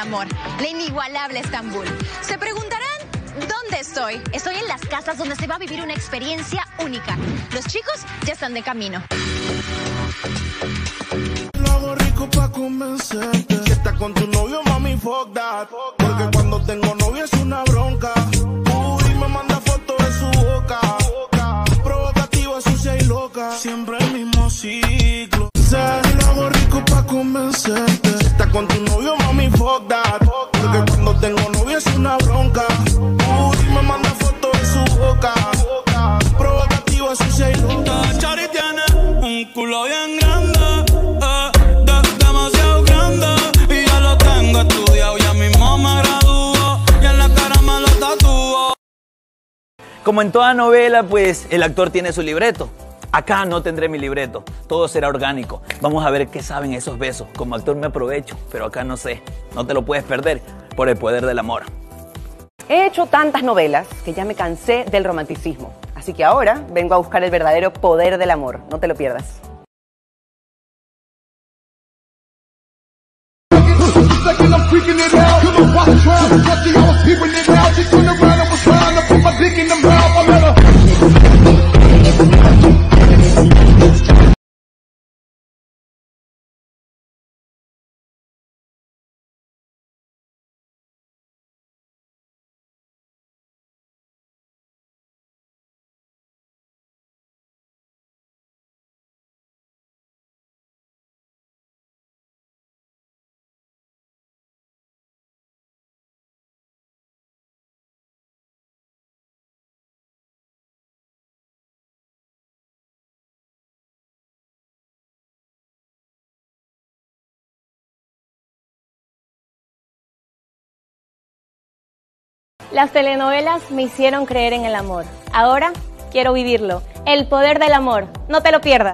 amor, la inigualable Estambul. Se preguntarán, ¿dónde estoy? Estoy en las casas donde se va a vivir una experiencia única. Los chicos ya están de camino. Estás con tu novio, mami, fuck that. Porque cuando tengo novio es una bronca. Uy, me manda fotos de su boca. Provocativa, sucia y loca. Siempre Como en toda novela, pues el actor tiene su libreto. Acá no tendré mi libreto, todo será orgánico. Vamos a ver qué saben esos besos. Como actor me aprovecho, pero acá no sé. No te lo puedes perder por el poder del amor. He hecho tantas novelas que ya me cansé del romanticismo. Así que ahora vengo a buscar el verdadero poder del amor. No te lo pierdas. Las telenovelas me hicieron creer en el amor. Ahora quiero vivirlo. El poder del amor. No te lo pierdas.